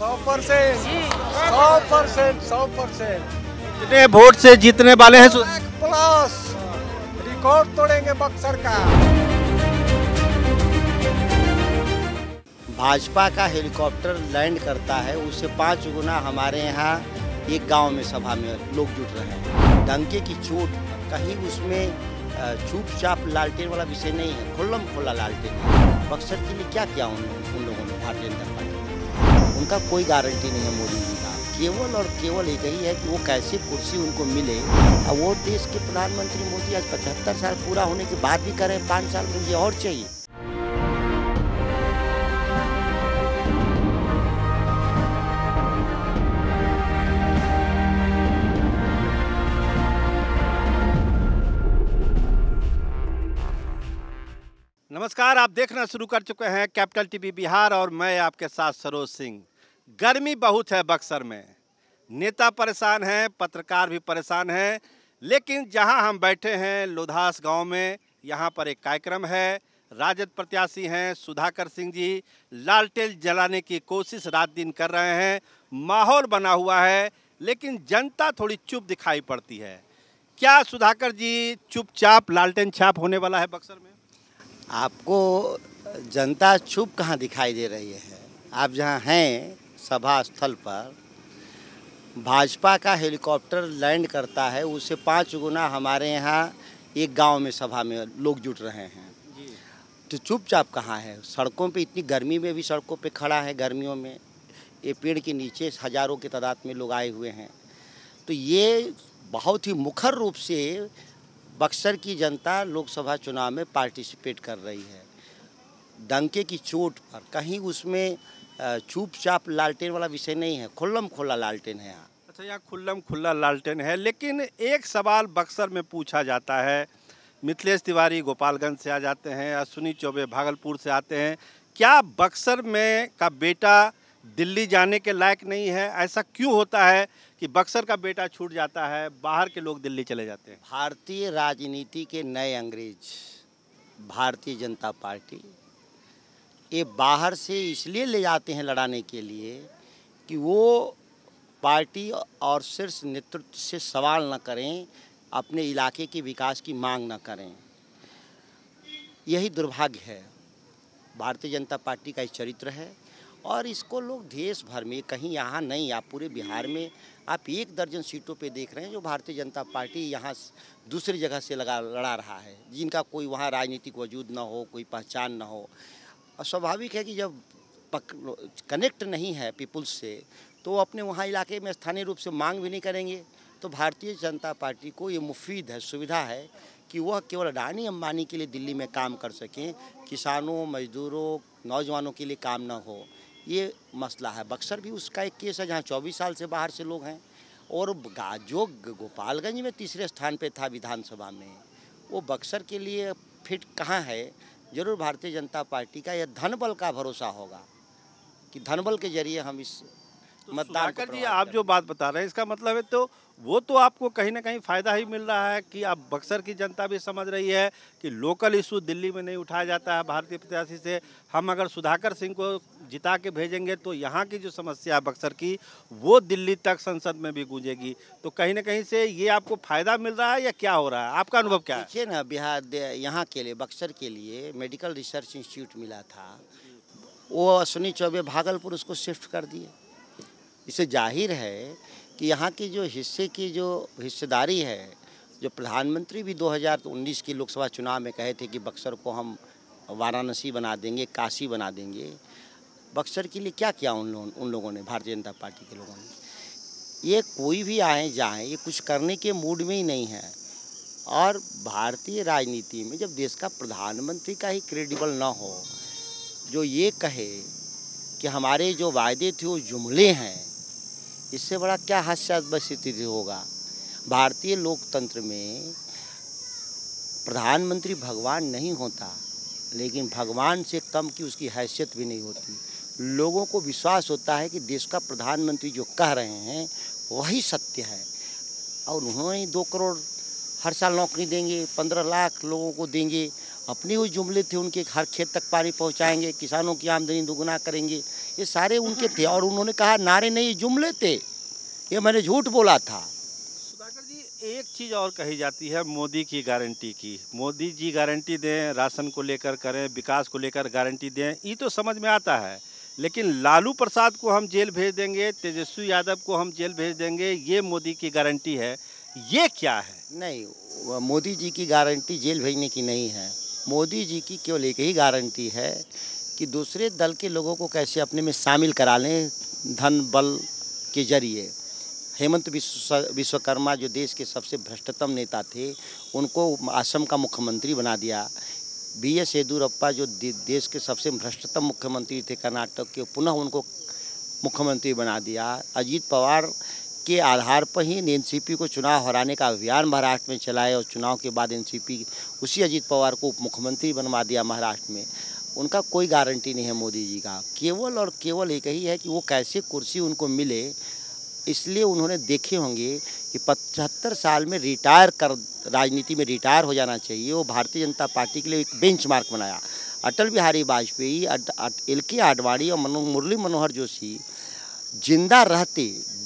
सौ परसेंट। सौ परसेंट सौ परसेंट। कितने वोट से जीतने वाले हैं प्लस रिकॉर्ड तोड़ेंगे बक्सर का। भाजपा का हेलीकॉप्टर लैंड करता है उससे पाँच गुना हमारे यहाँ एक गाँव में सभा में लोग जुट रहे हैं। डंके की चोट कहीं उसमें चुपचाप लालटेन वाला विषय नहीं है खुल्लम खुला लालटेन है। बक्सर के लिए क्या किया उन लोगों ने भारतीय जनता पार्टी? उनका कोई गारंटी नहीं है मोदी जी का। केवल और केवल एक ही है कि वो कैसे कुर्सी उनको मिले। और वो देश के प्रधानमंत्री मोदी आज पचहत्तर साल पूरा होने के बाद भी करें, पाँच साल मुझे और चाहिए। नमस्कार, आप देखना शुरू कर चुके हैं कैपिटल टीवी बिहार और मैं आपके साथ सरोज सिंह। गर्मी बहुत है बक्सर में। नेता परेशान हैं, पत्रकार भी परेशान हैं, लेकिन जहाँ हम बैठे हैं, लोधास गाँव में, यहाँ पर एक कार्यक्रम है। राजद प्रत्याशी हैं सुधाकर सिंह जी लालटेन जलाने की कोशिश रात दिन कर रहे हैं, माहौल बना हुआ है, लेकिन जनता थोड़ी चुप दिखाई पड़ती है। क्या सुधाकर जी चुपचाप लालटेन छाप होने वाला है बक्सर में? आपको जनता चुप कहाँ दिखाई दे रही है? आप जहाँ हैं सभा स्थल पर भाजपा का हेलीकॉप्टर लैंड करता है। उससे पाँच गुना हमारे यहाँ एक गाँव में सभा में लोग जुट रहे हैं। तो चुपचाप कहाँ है? सड़कों पे इतनी गर्मी में भी सड़कों पे खड़ा है गर्मियों में। ये पेड़ के नीचे हज़ारों की तादाद में लोग आए हुए हैं। तो ये बहुत ही मुखर रूप से बक्सर की जनता लोकसभा चुनाव में पार्टिसिपेट कर रही है। डंके की चोट पर कहीं उसमें चुपचाप लालटेन वाला विषय नहीं है खुल्लम खुल्ला लालटेन है यहाँ। अच्छा यहाँ खुल्लम खुल्ला लालटेन है लेकिन एक सवाल बक्सर में पूछा जाता है। मिथिलेश तिवारी गोपालगंज से आ जाते हैं अश्विनी चौबे भागलपुर से आते हैं। क्या बक्सर में का बेटा दिल्ली जाने के लायक नहीं है? ऐसा क्यों होता है कि बक्सर का बेटा छूट जाता है बाहर के लोग दिल्ली चले जाते हैं? भारतीय राजनीति के नए अंग्रेज़ भारतीय जनता पार्टी ये बाहर से इसलिए ले जाते हैं लड़ाने के लिए कि वो पार्टी और शीर्ष नेतृत्व से सवाल न करें, अपने इलाके के विकास की मांग न करें। यही दुर्भाग्य है। भारतीय जनता पार्टी का चरित्र है और इसको लोग देश भर में कहीं यहाँ नहीं, आप पूरे बिहार में आप एक दर्जन सीटों पे देख रहे हैं जो भारतीय जनता पार्टी यहाँ दूसरी जगह से लगा, लड़ा रहा है। जिनका कोई वहाँ राजनीतिक वजूद ना हो, कोई पहचान ना हो और स्वाभाविक है कि जब कनेक्ट नहीं है पीपुल्स से तो अपने वहाँ इलाके में स्थानीय रूप से मांग भी नहीं करेंगे। तो भारतीय जनता पार्टी को ये मुफीद है, सुविधा है कि वह केवल अडानी अंबानी के लिए दिल्ली में काम कर सकें, किसानों, मजदूरों, नौजवानों के लिए काम ना हो। ये मसला है। बक्सर भी उसका एक केस है, जहाँ चौबीस साल से बाहर से लोग हैं। और जो गोपालगंज में तीसरे स्थान पे था विधानसभा में, वो बक्सर के लिए फिट कहाँ है? ज़रूर भारतीय जनता पार्टी का यह धनबल का भरोसा होगा कि धनबल के ज़रिए हम इस मतदान को सुधाकर जी आप जो बात बता रहे हैं इसका मतलब है तो वो तो आपको कहीं ना कहीं फ़ायदा ही मिल रहा है कि अब बक्सर की जनता भी समझ रही है कि लोकल इशू दिल्ली में नहीं उठाया जाता है भारतीय प्रत्याशी से। हम अगर सुधाकर सिंह को जिता के भेजेंगे तो यहाँ की जो समस्या है बक्सर की वो दिल्ली तक संसद में भी गूंजेगी। तो कहीं ना कहीं से ये आपको फ़ायदा मिल रहा है या क्या हो रहा है? आपका अनुभव क्या है? देखिए ना बिहार यहाँ के लिए बक्सर के लिए मेडिकल रिसर्च इंस्टीट्यूट मिला था। वो अश्विनी चौबे भागलपुर उसको शिफ्ट कर दिए। इससे ज़ाहिर है कि यहाँ की जो हिस्से की जो हिस्सेदारी है, जो प्रधानमंत्री भी 2019 की लोकसभा चुनाव में कहे थे कि बक्सर को हम वाराणसी बना देंगे, काशी बना देंगे, बक्सर के लिए क्या किया उन लोगों उन लोगों ने, भारतीय जनता पार्टी के लोगों ने? ये कोई भी आए जाएँ, ये कुछ करने के मूड में ही नहीं है। और भारतीय राजनीति में जब देश का प्रधानमंत्री का ही क्रेडिबल ना हो, जो ये कहे कि हमारे जो वायदे थे वो जुमले हैं इससे बड़ा क्या हास्यास्पद स्थिति होगा? भारतीय लोकतंत्र में प्रधानमंत्री भगवान नहीं होता, लेकिन भगवान से कम की उसकी हैसियत भी नहीं होती। लोगों को विश्वास होता है कि देश का प्रधानमंत्री जो कह रहे हैं, वही सत्य है। और उन्होंने दो करोड़ हर साल नौकरी देंगे, पंद्रह लाख लोगों को देंगे। अपने वो जुमले थे उनके हर खेत तक पानी पहुंचाएँगे किसानों की आमदनी दोगुना करेंगे। ये सारे उनके थे और उन्होंने कहा नारे नहीं जुमले थे। ये मैंने झूठ बोला था। सुधाकर जी एक चीज़ और कही जाती है मोदी की गारंटी की। मोदी जी गारंटी दें राशन को लेकर करें विकास को लेकर गारंटी दें ये तो समझ में आता है। लेकिन लालू प्रसाद को हम जेल भेज देंगे तेजस्वी यादव को हम जेल भेज देंगे ये मोदी की गारंटी है। ये क्या है? नहीं मोदी जी की गारंटी जेल भेजने की नहीं है। मोदी जी की केवल एक ही गारंटी है कि दूसरे दल के लोगों को कैसे अपने में शामिल करा लें धन, बल के ज़रिए। हेमंत विश्व विश्वकर्मा जो देश के सबसे भ्रष्टतम नेता थे, उनको असम का मुख्यमंत्री बना दिया। बी एस येदुरप्पा जो देश के सबसे भ्रष्टतम मुख्यमंत्री थे कर्नाटक के, पुनः उनको मुख्यमंत्री बना दिया। अजीत पवार के आधार पर ही एनसीपी को चुनाव हराने का अभियान महाराष्ट्र में चलाए और चुनाव के बाद एनसीपी उसी अजीत पवार को उप मुख्यमंत्री बनवा दिया महाराष्ट्र में। उनका कोई गारंटी नहीं है मोदी जी का। केवल और केवल एक ही है कि वो कैसे कुर्सी उनको मिले, इसलिए उन्होंने देखे होंगे कि पचहत्तर साल में रिटायर कर, राजनीति में रिटायर हो जाना चाहिए। वो भारतीय जनता पार्टी के लिए एक बेंच मार्क बनाया। अटल बिहारी वाजपेयी एल के आडवाणी और मनो, मुरली मनोहर जोशी ज़िंदा रहते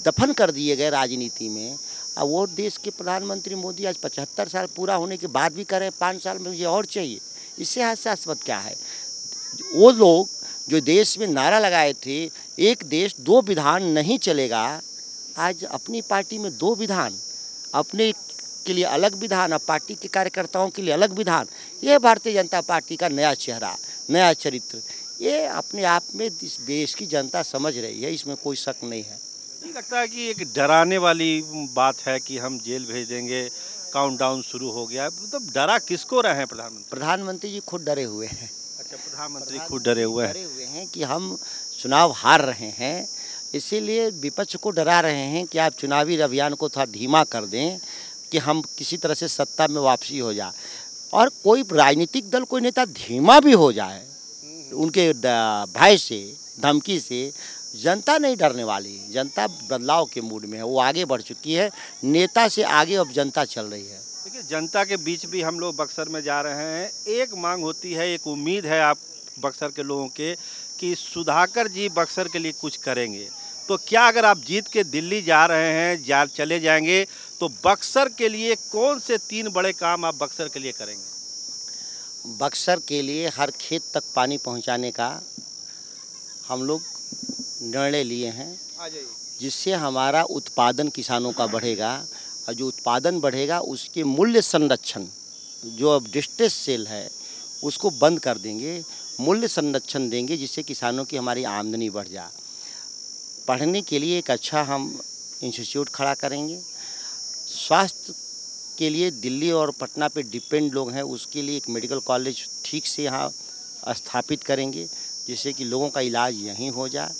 दफन कर दिए गए राजनीति में। और वो देश के प्रधानमंत्री मोदी आज पचहत्तर साल पूरा होने के बाद भी करें, पाँच साल में मुझे और चाहिए। इससे हास्यास्पद क्या है? वो लोग जो देश में नारा लगाए थे, एक देश दो विधान नहीं चलेगा, आज अपनी पार्टी में दो विधान, अपने के लिए अलग विधान और पार्टी के कार्यकर्ताओं के लिए अलग विधान, ये भारतीय जनता पार्टी का नया चेहरा, नया चरित्र। ये अपने आप में इस देश की जनता समझ रही है, इसमें कोई शक नहीं है। लगता है कि एक डराने वाली बात है कि हम जेल भेज देंगे काउंटडाउन शुरू हो गया। मतलब डरा किसको रहे हैं प्रधानमंत्री? प्रधानमंत्री जी खुद डरे हुए हैं। अच्छा प्रधानमंत्री खुद डरे हुए हैं। डरे हुए हैं कि हम चुनाव हार रहे हैं। इसीलिए विपक्ष को डरा रहे हैं कि आप चुनावी अभियान को थोड़ा धीमा कर दें कि हम किसी तरह से सत्ता में वापसी हो जाए। और कोई राजनीतिक दल कोई नेता धीमा भी हो जाए उनके भय से धमकी से जनता नहीं डरने वाली जनता बदलाव के मूड में है। वो आगे बढ़ चुकी है। नेता से आगे अब जनता चल रही है। देखिए जनता के बीच भी हम लोग बक्सर में जा रहे हैं। एक मांग होती है एक उम्मीद है आप बक्सर के लोगों के कि सुधाकर जी बक्सर के लिए कुछ करेंगे। तो क्या अगर आप जीत के दिल्ली जा रहे हैं जा चले जाएँगे तो बक्सर के लिए कौन से तीन बड़े काम आप बक्सर के लिए करेंगे? बक्सर के लिए हर खेत तक पानी पहुँचाने का हम लोग निर्णय लिए हैं जिससे हमारा उत्पादन किसानों का बढ़ेगा। और जो उत्पादन बढ़ेगा उसके मूल्य संरक्षण जो अब डिस्ट्रेस सेल है उसको बंद कर देंगे। मूल्य संरक्षण देंगे जिससे किसानों की हमारी आमदनी बढ़ जाए पढ़ने के लिए एक अच्छा हम इंस्टीट्यूट खड़ा करेंगे। स्वास्थ्य के लिए दिल्ली और पटना पे डिपेंड लोग हैं उसके लिए एक मेडिकल कॉलेज ठीक से यहाँ स्थापित करेंगे जिससे कि लोगों का इलाज यहीं हो जाए।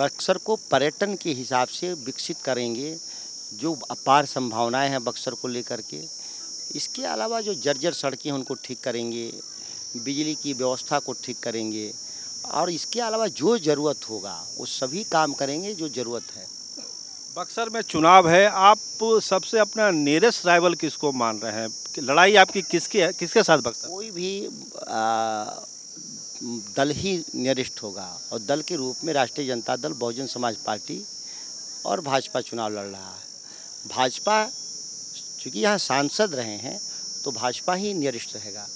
बक्सर को पर्यटन के हिसाब से विकसित करेंगे जो अपार संभावनाएँ हैं बक्सर को लेकर के। इसके अलावा जो जर्जर सड़कें उनको ठीक करेंगे बिजली की व्यवस्था को ठीक करेंगे और इसके अलावा जो ज़रूरत होगा वो सभी काम करेंगे जो ज़रूरत है। बक्सर में चुनाव है आप सबसे अपना नियरेस्ट राइवल किसको मान रहे हैं? लड़ाई आपकी किसकी है किसके साथ बक्सर? कोई भी आ, दल ही नियरेस्ट होगा और दल के रूप में राष्ट्रीय जनता दल बहुजन समाज पार्टी और भाजपा चुनाव लड़ रहा है। भाजपा चूँकि यहाँ सांसद रहे हैं तो भाजपा ही नियरेस्ट रहेगा।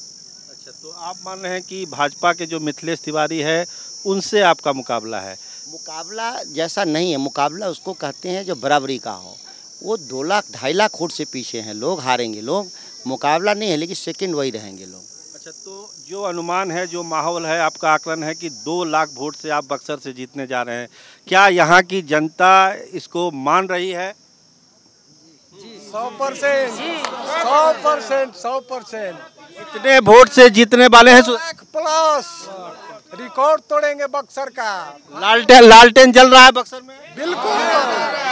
अच्छा तो आप मान रहे हैं कि भाजपा के जो मिथिलेश तिवारी है उनसे आपका मुकाबला है? मुकाबला जैसा नहीं है। मुकाबला उसको कहते हैं जो बराबरी का हो। वो दो लाख ढाई लाख वोट से पीछे हैं। लोग हारेंगे लोग। मुकाबला नहीं है लेकिन सेकंड वही रहेंगे लोग। अच्छा तो जो अनुमान है जो माहौल है आपका आकलन है कि दो लाख वोट से आप बक्सर से जीतने जा रहे हैं। क्या यहाँ की जनता इसको मान रही है? सौ परसेंट सौ परसेंट सौ परसेंट। इतने वोट से जीतने वाले हैं लाख प्लस रिकॉर्ड तोड़ेंगे बक्सर का। लालटेन लालटेन जल रहा है बक्सर में। बिल्कुल बिल्कुल।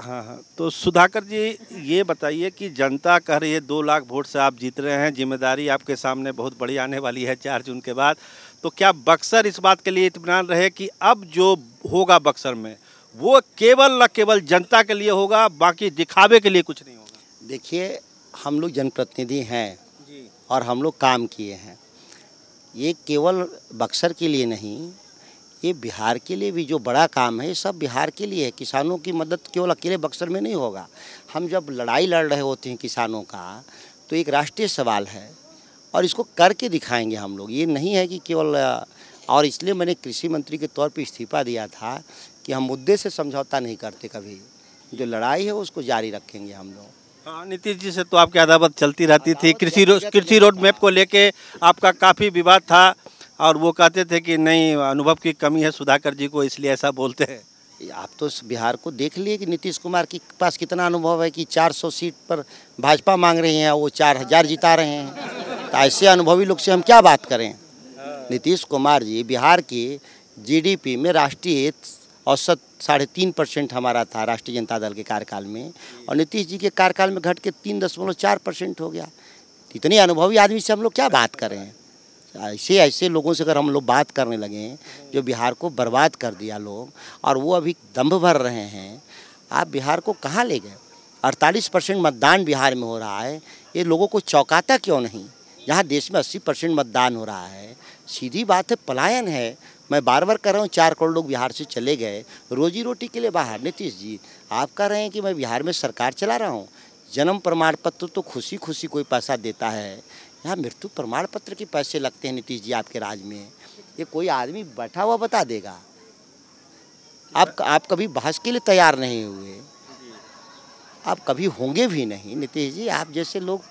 हाँ हाँ। तो सुधाकर जी ये बताइए कि जनता कह रही है दो लाख वोट से आप जीत रहे हैं ज़िम्मेदारी आपके सामने बहुत बड़ी आने वाली है चार जून के बाद। तो क्या बक्सर इस बात के लिए इतमान रहे कि अब जो होगा बक्सर में वो केवल न केवल जनता के लिए होगा बाकी दिखावे के लिए कुछ नहीं होगा? देखिए हम लोग जनप्रतिनिधि हैं जी। और हम लोग काम किए हैं। ये केवल बक्सर के लिए नहीं ये बिहार के लिए भी जो बड़ा काम है सब बिहार के लिए है। किसानों की मदद केवल अकेले बक्सर में नहीं होगा। हम जब लड़ाई लड़ रहे होते हैं किसानों का तो एक राष्ट्रीय सवाल है और इसको करके दिखाएँगे हम लोग। ये नहीं है कि केवल और इसलिए मैंने कृषि मंत्री के तौर पर इस्तीफा दिया था कि हम मुद्दे से समझौता नहीं करते कभी। जो लड़ाई है उसको जारी रखेंगे हम लोग। हाँ नीतीश जी से तो आपकी अदावत चलती रहती थी। कृषि कृषि रोड मैप को लेके आपका काफ़ी विवाद था। और वो कहते थे कि नहीं, अनुभव की कमी है, सुधाकर जी को इसलिए ऐसा बोलते हैं। आप तो बिहार को देख लिए कि नीतीश कुमार के पास कितना अनुभव है कि 400 सीट पर भाजपा मांग रही हैं वो चार हज़ार जिता रहे हैं। तो ऐसे अनुभवी लोग से हम क्या बात करें? नीतीश कुमार जी, बिहार की जीडीपी में राष्ट्रीय औसत साढ़े तीन परसेंट हमारा था राष्ट्रीय जनता दल के कार्यकाल में और नीतीश जी के कार्यकाल में घट के तीन दशमलव चार परसेंट हो गया। इतने अनुभवी आदमी से हम लोग क्या बात करें? ऐसे ऐसे लोगों से अगर हम लोग बात करने लगे जो बिहार को बर्बाद कर दिया लोग, और वो अभी दम्भ भर रहे हैं, आप बिहार को कहाँ ले गए? अड़तालीस परसेंट मतदान बिहार में हो रहा है, ये लोगों को चौंकाता क्यों नहीं? जहाँ देश में अस्सी परसेंट मतदान हो रहा है, सीधी बात है, पलायन है। मैं बार बार कर रहा हूँ, चार करोड़ लोग बिहार से चले गए, रोजी रोटी के लिए बाहर। नीतीश जी, आप कह रहे हैं कि मैं बिहार में सरकार चला रहा हूँ? जन्म प्रमाण पत्र तो खुशी खुशी कोई पैसा देता है यहाँ मृत्यु प्रमाण पत्र के पैसे लगते हैं नीतीश जी आपके राज में। ये कोई आदमी बैठा हुआ बता देगा। आप आप कभी बहस के लिए तैयार नहीं हुए। आप कभी होंगे भी नहीं। नीतीश जी आप जैसे लोग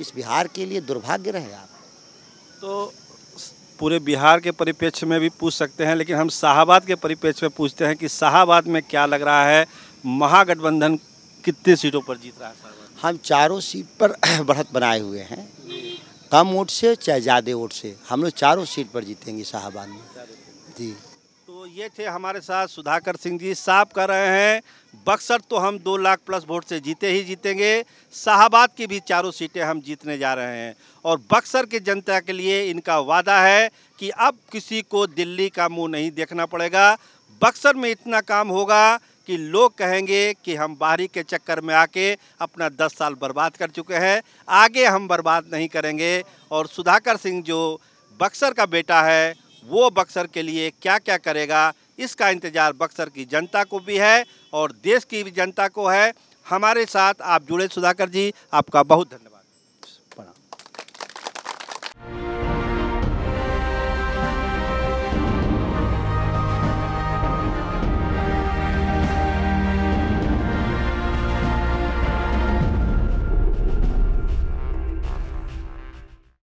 इस बिहार के लिए दुर्भाग्य रहे आप। तो पूरे बिहार के परिप्रेक्ष्य में भी पूछ सकते हैं लेकिन हम शाहबाद के परिप्रेक्ष्य में पूछते हैं कि शाहबाद में क्या लग रहा है महागठबंधन कितने सीटों पर जीत रहा है हम चारों सीट पर बढ़त बनाए हुए हैं। कम वोट से, चाहे ज़्यादा वोट से। हम लोग चारों सीट पर जीतेंगे शाहबाद में। जी। तो ये थे हमारे साथ सुधाकर सिंह जी। साफ़ कर रहे हैं, बक्सर तो हम दो लाख प्लस वोट से जीते ही जीतेंगे। शाहबाद की भी चारों सीटें हम जीतने जा रहे हैं। और बक्सर की जनता के लिए इनका वादा है कि अब किसी को दिल्ली का मुँह नहीं देखना पड़ेगा। बक्सर में इतना काम होगा कि लोग कहेंगे कि हम बाहरी के चक्कर में आके अपना दस साल बर्बाद कर चुके हैं, आगे हम बर्बाद नहीं करेंगे। और सुधाकर सिंह जो बक्सर का बेटा है, वो बक्सर के लिए क्या क्या करेगा, इसका इंतज़ार बक्सर की जनता को भी है और देश की भी जनता को है। हमारे साथ आप जुड़े सुधाकर जी, आपका बहुत धन्यवाद।